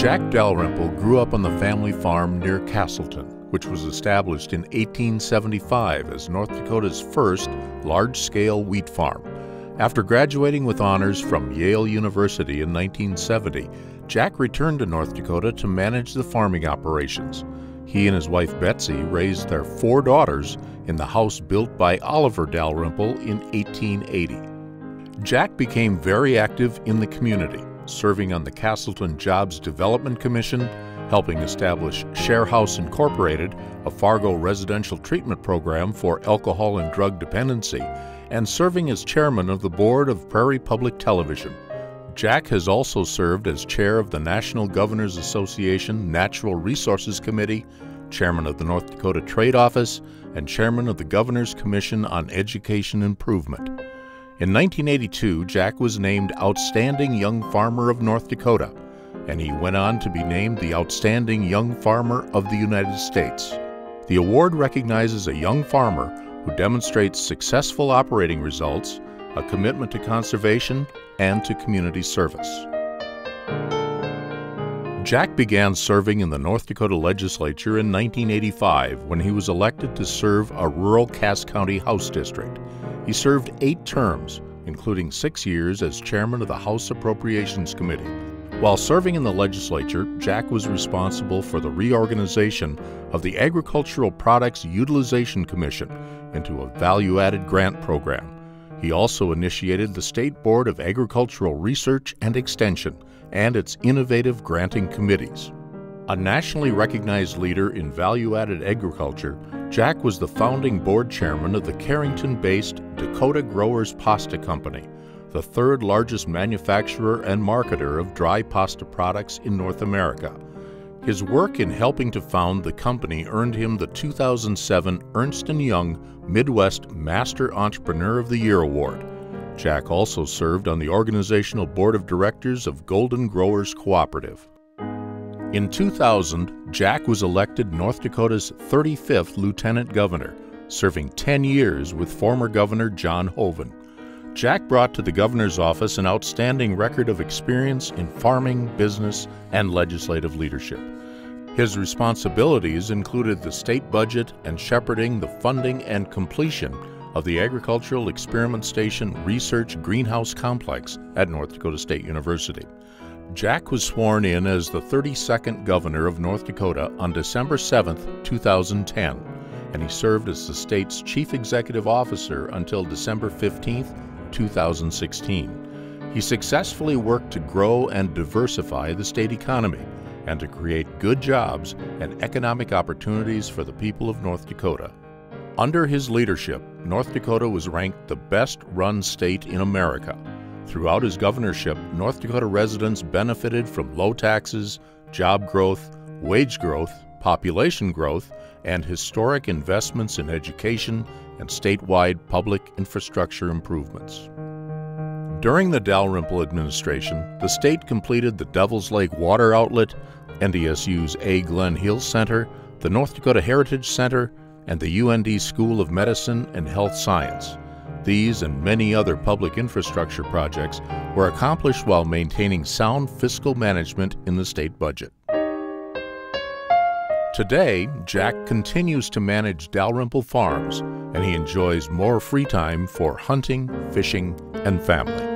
Jack Dalrymple grew up on the family farm near Casselton, which was established in 1875 as North Dakota's first large scale wheat farm. After graduating with honors from Yale University in 1970, Jack returned to North Dakota to manage the farming operations. He and his wife Betsy raised their four daughters in the house built by Oliver Dalrymple in 1880. Jack became very active in the community, serving on the Casselton Jobs Development Commission, helping establish Share House Incorporated, a Fargo residential treatment program for alcohol and drug dependency, and serving as chairman of the board of Prairie Public Television. Jack has also served as chair of the National Governors Association Natural Resources Committee, chairman of the North Dakota Trade Office, and chairman of the Governor's Commission on Education Improvement. In 1982, Jack was named Outstanding Young Farmer of North Dakota, and he went on to be named the Outstanding Young Farmer of the United States. The award recognizes a young farmer who demonstrates successful operating results, a commitment to conservation, and to community service. Jack began serving in the North Dakota legislature in 1985 when he was elected to serve a rural Cass County House district. He served eight terms, including six years as chairman of the House Appropriations Committee. While serving in the legislature, Jack was responsible for the reorganization of the Agricultural Products Utilization Commission into a value added grant program. He also initiated the State Board of Agricultural Research and Extension and its innovative granting committees. A nationally recognized leader in value added agriculture, Jack was the founding board chairman of the Carrington based Dakota Growers Pasta Company, the third largest manufacturer and marketer of dry pasta products in North America. His work in helping to found the company earned him the 2007 Ernst & Young Midwest Master Entrepreneur of the Year award. Jack also served on the organizational board of directors of Golden Growers Cooperative. In 2000, Jack was elected North Dakota's 35th lieutenant governor, serving 10 years with former Governor John Hoeven. Jack brought to the governor's office an outstanding record of experience in farming, business, and legislative leadership. His responsibilities included the state budget and shepherding the funding and completion of the Agricultural Experiment Station Research Greenhouse Complex at North Dakota State University. Jack was sworn in as the 32nd governor of North Dakota on December 7, 2010, and he served as the state's chief executive officer until December 15, 2016. He successfully worked to grow and diversify the state economy and to create good jobs and economic opportunities for the people of North Dakota. Under his leadership, North Dakota was ranked the best run state in America. Throughout his governorship, North Dakota residents benefited from low taxes, job growth, wage growth, population growth, and historic investments in education and statewide public infrastructure improvements. During the Dalrymple administration, the state completed the Devils Lake Water Outlet, NDSU's A. Glenn Hill Center, the North Dakota Heritage Center, and the UND School of Medicine and Health Science. These and many other public infrastructure projects were accomplished while maintaining sound fiscal management in the state budget. Today, Jack continues to manage Dalrymple Farms, and he enjoys more free time for hunting, fishing, and family.